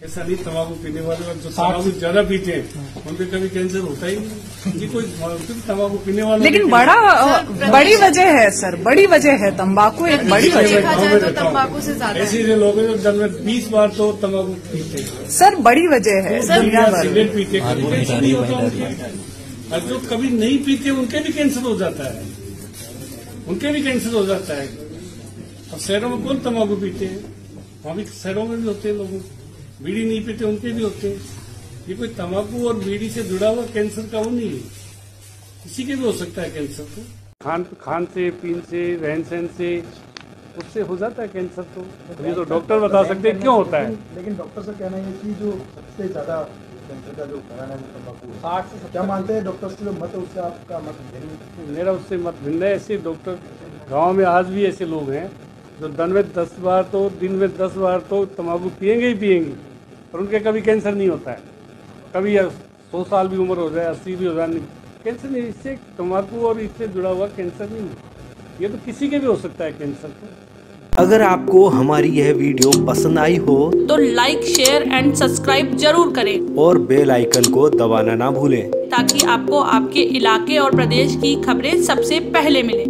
ऐसा नहीं तम्बाकू पीने वाले और जो तम्बाकू ज़्यादा पीते हैं उनपे कभी कैंसर होता ही नहीं। कोई तम्बाकू पीने वाले लेकिन बड़ा बड़ी वजह है सर बड़ी वजह है तंबाकू एक बड़ी वजह है। जाए तो तंबाकू से ज़्यादा ऐसे ऐसे लोग हैं जो में बीस बार तो तम्बाकू पीते हैं। सर बड़ी वजह है। दुनिया भर सिगरेट पीते कभी कैंसर नहीं होता उनके और जो कभी नहीं पीते उनके भी कैंसर हो जाता है। उनके भी कैंसर हो जाता है। और शहरों में कौन तम्बाकू पीते हैं? वहाँ भी शहरों में भी होते हैं लोगों। बीड़ी नहीं पीते उनके भी होते हैं। ये कोई तम्बाकू और बीड़ी से जुड़ा हुआ कैंसर का वो नहीं है। किसी के भी हो सकता है कैंसर तो। खान खान से पीन से रहन सहन से उससे हो जाता है कैंसर तो। ये तो डॉक्टर बता सकते हैं क्यों होता है। लेकिन डॉक्टर का कहना है कि जो सबसे ज़्यादा कैंसर का जो कारण है वो तंबाकू साठ से क्या मानते हैं डॉक्टर की जो मत है उससे आपका मत भिन्न मेरा उससे मत भिन्न है ऐसे डॉक्टर गाँव में आज भी ऐसे लोग हैं जो दिन में दस बार तो दिन में दस बार तो तम्बाकू पियेंगे ही पियेंगे। और उनके कभी कैंसर नहीं होता है। कभी सौ साल भी उम्र हो जाए अस्सी भी हो जाए नहीं। कैंसर नहीं इससे तम्बाकू और इससे जुड़ा हुआ कैंसर नहीं है। ये तो किसी के भी हो सकता है कैंसर तो। अगर आपको हमारी यह वीडियो पसंद आई हो तो लाइक शेयर एंड सब्सक्राइब ज़रूर करें। और बेल आइकन को दबाना ना भूलें। ताकि आपको आपके इलाके और प्रदेश की खबरें सबसे पहले मिले।